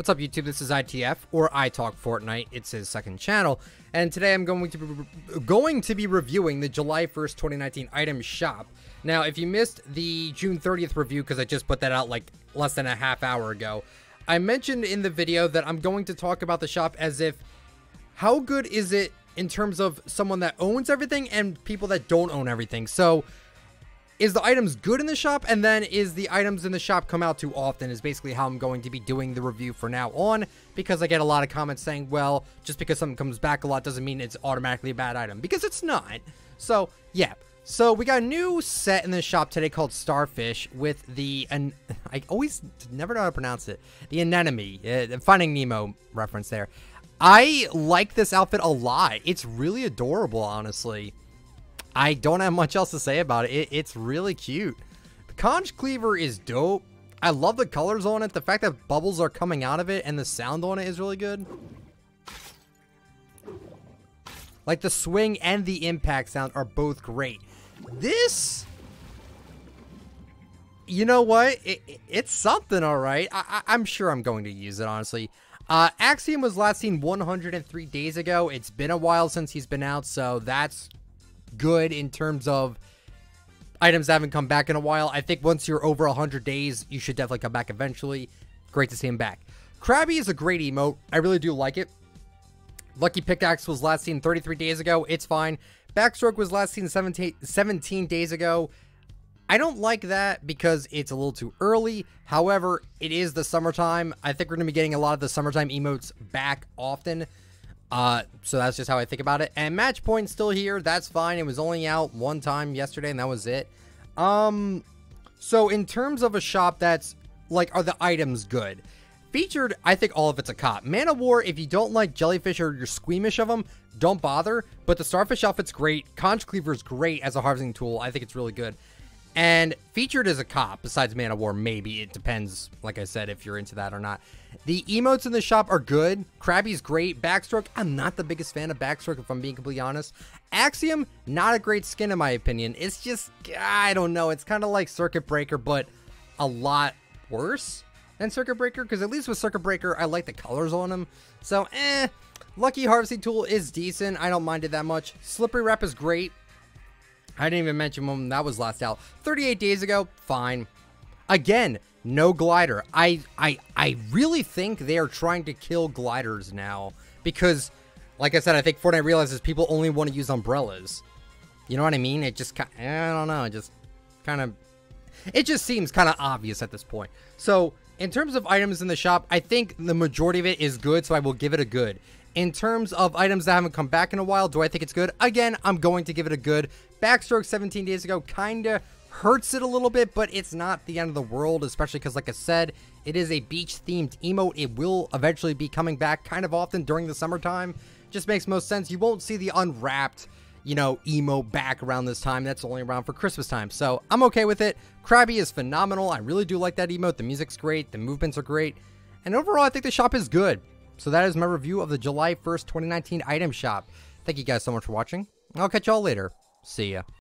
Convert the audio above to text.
What's up, YouTube? This is ITF, or I Talk Fortnite. It's his second channel, and today I'm going to be going to be reviewing the July 1st, 2019 item shop. Now, if you missed the June 30th review, because I just put that out like less than a half hour ago, I mentioned in the video that I'm going to talk about the shop as if how good is it in terms of someone that owns everything and people that don't own everything. So is the items good in the shop and then is the items in the shop come out too often is basically how I'm going to be doing the review for now on because I get a lot of comments saying, well, just because something comes back a lot doesn't mean it's automatically a bad item because it's not. So, yeah. So we got a new set in the shop today called Starfish with the, and I always never know how to pronounce it, the anemone, uh, Finding Nemo reference there. I like this outfit a lot. It's really adorable, honestly. I don't have much else to say about it. it it's really cute. The conch cleaver is dope. I love the colors on it. The fact that bubbles are coming out of it and the sound on it is really good. Like the swing and the impact sound are both great. This, you know what? It, it, it's something, all right. I, I'm sure I'm going to use it, honestly. Uh, Axiom was last seen 103 days ago. It's been a while since he's been out, so that's good in terms of items that haven't come back in a while. I think once you're over 100 days, you should definitely come back eventually. Great to see him back. Krabby is a great emote. I really do like it. Lucky Pickaxe was last seen 33 days ago. It's fine. Backstroke was last seen 17, 17 days ago. I don't like that because it's a little too early. However, it is the summertime. I think we're going to be getting a lot of the summertime emotes back often. Uh, so that's just how I think about it. And match point still here. That's fine. It was only out one time yesterday, and that was it. Um, so in terms of a shop that's like, are the items good? Featured, I think all of it's a cop. Man of War, if you don't like jellyfish or you're squeamish of them, don't bother. But the starfish outfit's great. Conch Cleaver is great as a harvesting tool. I think it's really good. And featured as a cop, besides Man of War, maybe. It depends, like I said, if you're into that or not. The emotes in the shop are good. Krabby's great. Backstroke, I'm not the biggest fan of Backstroke, if I'm being completely honest. Axiom, not a great skin in my opinion. It's just, I don't know. It's kind of like Circuit Breaker, but a lot worse than Circuit Breaker. Because at least with Circuit Breaker, I like the colors on them So, eh. Lucky Harvesting Tool is decent. I don't mind it that much. Slippery Wrap is great. I didn't even mention when that was last out. 38 days ago, fine. Again, no glider. I I I really think they are trying to kill gliders now because like I said, I think Fortnite realizes people only want to use umbrellas. You know what I mean? It just kind I don't know, it just kind of it just seems kind of obvious at this point. So, in terms of items in the shop, I think the majority of it is good, so I will give it a good. In terms of items that haven't come back in a while, do I think it's good? Again, I'm going to give it a good. Backstroke 17 days ago kind of hurts it a little bit, but it's not the end of the world, especially because, like I said, it is a beach-themed emote. It will eventually be coming back kind of often during the summertime. Just makes most sense. You won't see the unwrapped, you know, emo back around this time. That's only around for Christmas time. So I'm okay with it. Krabby is phenomenal. I really do like that emote. The music's great. The movements are great. And overall, I think the shop is good. So that is my review of the July 1st, 2019 item shop. Thank you guys so much for watching. I'll catch y'all later. See ya.